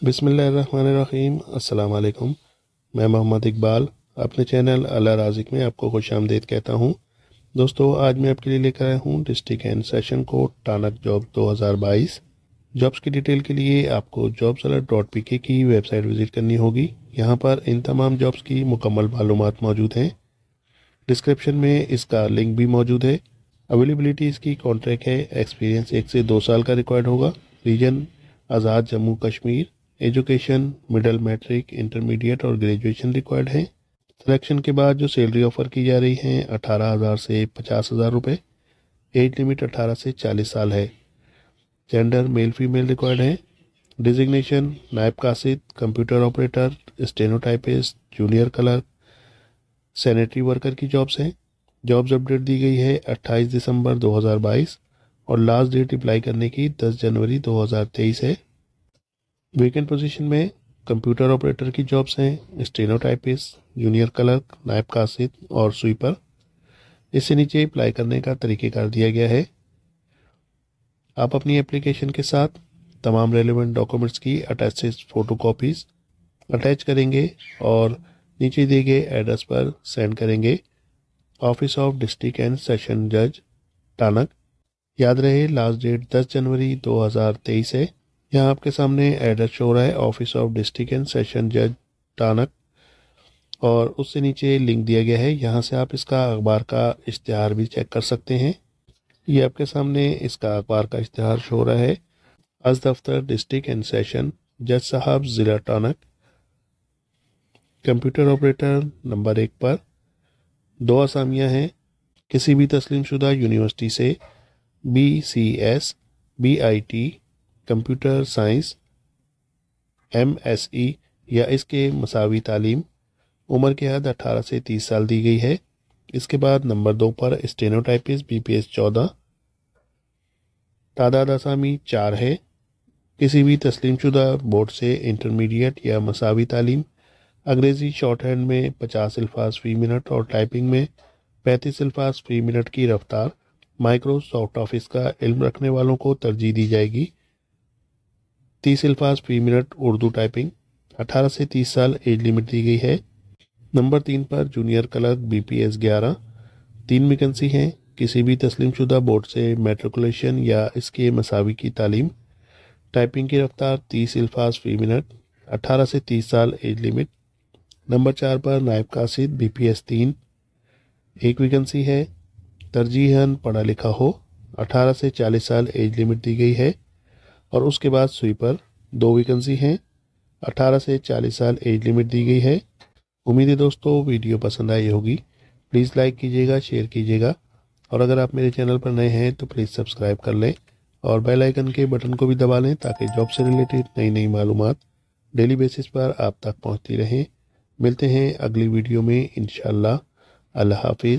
बिसमीम वालेकुम मैं मोहम्मद इकबाल। अपने चैनल अला राजिक में आपको खुश आमदेद कहता हूँ। दोस्तों, आज मैं आपके लिए लेकर आया हूँ district and session court Tank job 2022 jobs की डिटेल के लिए आपको जॉब्स डॉट पी के की वेबसाइट विज़िट करनी होगी। यहाँ पर इन तमाम जॉब्स की मुकम्मल मालूम मौजूद हैं। डिस्क्रिप्शन में इसका लिंक भी मौजूद है। अवेलेबलिटी इसकी कॉन्ट्रैक्ट है, एक्सपीरियंस एक से दो साल का रिक्वायर्ड होगा। Region Azad Jammu Kashmir. Education, middle matric, intermediate और ग्रेजुएशन रिक्वायर्ड है। सिलेक्शन के बाद जो सैलरी ऑफ़र की जा रही है, अठारह हज़ार से पचास हज़ार रुपये एज लिमिट अठारह से चालीस साल है। जेंडर, मेल, फीमेल रिक्वायर्ड है। डिजिग्नेशन, नायब कासिद, computer operator, stenotypist, junior clerk, sanitary worker की जॉब्स हैं। जॉब्स अपडेट दी गई है 28 दिसंबर 2022 और लास्ट डेट अप्लाई करने की 10 जनवरी 2023 है। वेकेंट पोजीशन में कंप्यूटर ऑपरेटर की जॉब्स हैं स्टेनोटाइपिस्ट जूनियर क्लर्क नायब कासिद और स्वीपर इससे नीचे अप्लाई करने का तरीक़ेकार दिया गया है। आप अपनी एप्लीकेशन के साथ तमाम रेलिवेंट डॉक्यूमेंट्स की अटैच फ़ोटो अटैच करेंगे और नीचे दिए गए एड्रेस पर सेंड करेंगे। Office of district and session जज टानक याद रहे लास्ट डेट 10 जनवरी 2023 है। यहाँ आपके सामने एड्रेस शो रहा है office of district and session जज टानक और उससे नीचे लिंक दिया गया है। यहाँ से आप इसका अखबार का इश्तहार भी चेक कर सकते हैं। ये आपके सामने इसका अखबार का इश्तहार शो रहा है। अज दफ्तर डिस्ट्रिक्ट एंड सेशन जज साहब ज़िला टानक कंप्यूटर ऑपरेटर नंबर एक पर। दो असामियाँ हैं। किसी भी तस्लीम शुदा यूनिवर्सिटी से B C S B I T computer science M S E या इसके मसावी तालीम, उम्र के हद 18 से 30 साल दी गई है। इसके बाद नंबर दो पर स्टेनोटाइपिस बी पी एस चौदह। तादाद आसामी चार है। किसी भी तस्लीम शुदा बोर्ड से इंटरमीडिएट या मसावी तालीम, अंग्रेज़ी शॉर्ट हैंड में पचास अल्फाज फ़ी मिनट और टाइपिंग में पैंतीस अल्फाज फ़ी मिनट की रफ्तार माइक्रोसॉफ्ट ऑफ़िस का इल्म रखने वालों को तरजीह दी जाएगी। तीस अल्फाज फ़ी मिनट उर्दू टाइपिंग, अठारह से तीस साल एज लिमिट दी गई है। नंबर तीन पर junior clerk B P S ग्यारह। तीन वैकेंसी हैं, किसी भी तस्लीम शुदा बोर्ड से मेट्रिकुलेशन या इसके मसावी की तालीम। टाइपिंग की रफ्तार तीस अल्फाज फ़ी मिनट, अठारह से तीस साल एज लिमिट। नंबर चार पर नायब कासिद बी पी एस तीन। एक वैकेंसी है तरजीहन पढ़ा लिखा हो, अठारह से चालीस साल एज लिमिट दी गई है। और उसके बाद स्वीपर दो वैकेंसी हैं। 18 से 40 साल एज लिमिट दी गई है। उम्मीद है दोस्तों, वीडियो पसंद आई होगी। प्लीज़ लाइक कीजिएगा, शेयर कीजिएगा। और अगर आप मेरे चैनल पर नए हैं तो प्लीज़ सब्सक्राइब कर लें और बेल आइकन के बटन को भी दबा लें ताकि जॉब से रिलेटेड नई नई मालूम डेली बेसिस पर आप तक पहुँचती रहें। मिलते हैं अगली वीडियो में इन अल्लाह हाफिज़।